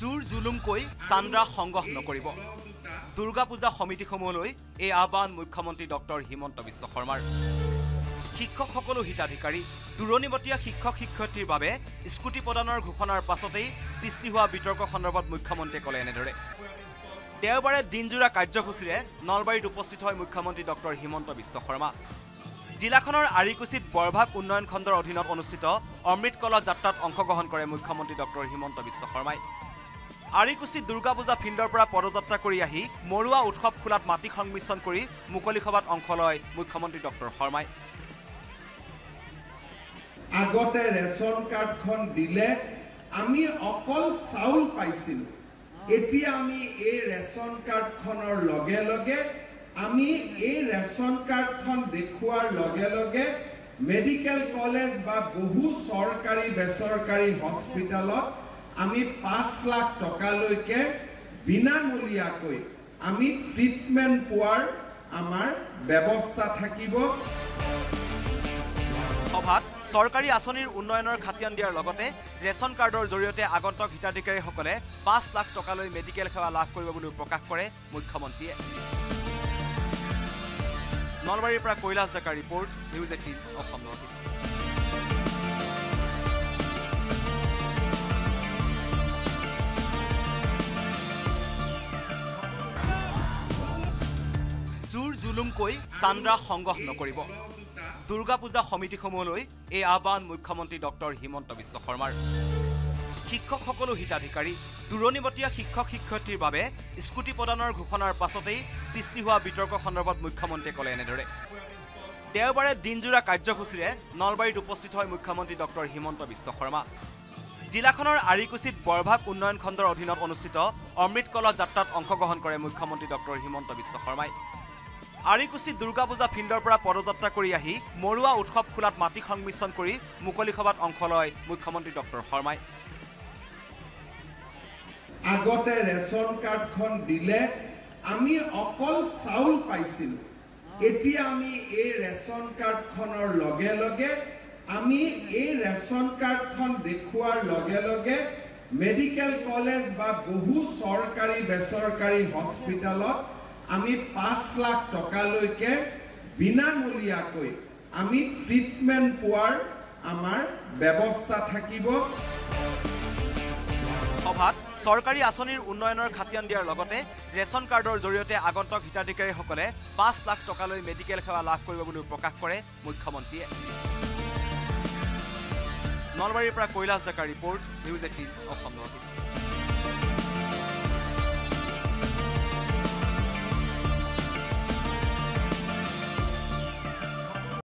জোৰ জুলুমকৈ চান্দ্ৰা সংগ্ৰহ নকৰিব। দুৰ্গা পূজা সমিতিসমূহলৈ এই আহ্বান মুখ্যমন্ত্ৰী ডক্টৰ হিমন্ত বিশ্ব শৰ্মাৰ। শিক্ষকসকলো হিতাধিকাৰী দূৰণিবতীয়া শিক্ষক শিক্ষয়িত্ৰীৰ বাবে স্কুটি প্ৰদানৰ ঘোষণাৰ পাছতেই সৃষ্টি হোৱা বিতৰ্ক সন্দৰ্ভত মুখ্যমন্ত্ৰীয়ে ক'লে এনেদৰে। দেওবাৰে দিনজোৰা কাৰ্যসূচীৰে নলবাৰীত উপস্থিত হয় মুখ্যমন্ত্ৰী ডক্টৰ হিমন্ত বিশ্ব শৰ্মা। জিলাখনৰ আৰিকুচিত বৰভাগ উন্নয়ন খণ্ডৰ অধীনত অনুষ্ঠিত অমৃত কলা যাত্ৰাত অংশগ্ৰহণ কৰে মুখ্যমন্ত্ৰী ডক্টৰ হিমন্ত বিশ্ব শৰ্মাই। আৰিকুচিত দুৰ্গা পূজা ফিল্ডৰ পৰা পদযাত্ৰা কৰি আহি মৰুৱা উৎসৱ খোলাত মাটি সংমিশ্ৰণ কৰি মুকলি সভাত অংশ লয় মুখ্যমন্ত্ৰী ডক্টৰ শৰ্মাই। আগতে ৰেচন কাৰ্ডখন দিলে আমি অকল চাউল পাইছিলোঁ। এতিয়া আমি এই ৰেচন কাৰ্ডখনৰ লগে লগে আমি এই ৰেচন কাৰ্ডখন দেখুওৱাৰ লগে লগে মেডিকেল কলেজ বা বহু চৰকাৰী বেচৰকাৰী হস্পিটেলত আমি পাঁচ লাখ টকালৈকে বিনামূলীয়াকৈ আমি ট্ৰিটমেণ্ট পোৱাৰ আমাৰ ব্যৱস্থা থাকিব। সভাত চৰকাৰী আঁচনিৰ উন্নয়নৰ খাতিয়ান দিয়াৰ লগতে ৰেচন কাৰ্ডৰ জৰিয়তে আগন্তুক হিতাধিকাৰীসকলে পাঁচ লাখ টকালৈ মেডিকেল সেৱা লাভ কৰিব বুলিও প্ৰকাশ কৰে মুখ্যমন্ত্ৰীয়ে। নলবাৰীৰ পৰা কৈলাশ ডেকাৰ report news eighteen Assam north east. জুলুমকৈ চান্দ্ৰা সংগ্ৰহ নকৰিব। দুৰ্গা পূজা সমিতিসমূহলৈ এই আহ্বান মুখ্যমন্ত্ৰী ডক্টৰ হিমন্ত বিশ্ব শৰ্মাৰ। শিক্ষকসকলো হিতাধিকাৰী দূৰণিবতীয়া শিক্ষক শিক্ষয়িত্ৰীৰ বাবে স্কুটি প্ৰদানৰ ঘোষণাৰ পাছতেই সৃষ্টি হোৱা বিতৰ্ক সন্দৰ্ভত মুখ্যমন্ত্ৰীয়ে ক'লে এনেদৰে। দেওবাৰে দিনজোৰা কাৰ্যসূচীৰে নলবাৰীত উপস্থিত হয় মুখ্যমন্ত্ৰী ডক্টৰ হিমন্ত বিশ্ব শৰ্মা। জিলাখনৰ আৰিকুচিত বৰভাগ উন্নয়ন খণ্ডৰ অধীনত অনুষ্ঠিত অমৃত কলা যাত্ৰাত অংশগ্ৰহণ কৰে মুখ্যমন্ত্ৰী ডক্টৰ হিমন্ত বিশ্ব শৰ্মাই। আৰিকুচিত দুৰ্গা পূজা ফিল্ডৰ পৰা পদযাত্ৰা কৰি আহি মৰুৱা উৎসৱ খোলাত মাটি সংমিশ্ৰণ কৰি মুকলি সভাত অংশ লয় মুখ্যমন্ত্ৰী ডক্টৰ শৰ্মাই। আগতে ৰেচন কাৰ্ডখন দিলে আমি অকল চাউল পাইছিলোঁ। এতিয়া আমি এই ৰেচন কাৰ্ডখনৰ লগে লগে আমি এই ৰেচন কাৰ্ডখন দেখুওৱাৰ লগে লগে মেডিকেল কলেজ বা বহু চৰকাৰী বেচৰকাৰী হস্পিটেলত আমি পাঁচ লাখ টকালৈকে বিনামূলীয়াকৈ আমি ট্ৰিটমেণ্ট পোৱাৰ আমাৰ ব্যৱস্থা থাকিব। সভাত চৰকাৰী আঁচনিৰ উন্নয়নৰ খাতিয়ান দিয়াৰ লগতে ৰেচন কাৰ্ডৰ জৰিয়তে আগন্তুক হিতাধিকাৰীসকলে পাঁচ লাখ টকালৈ মেডিকেল সেৱা লাভ কৰিব বুলিও প্ৰকাশ কৰে মুখ্যমন্ত্ৰীয়ে। নলবাৰীৰ পৰা কৈলাশ ডেকাৰ report news eighteen Assam north east.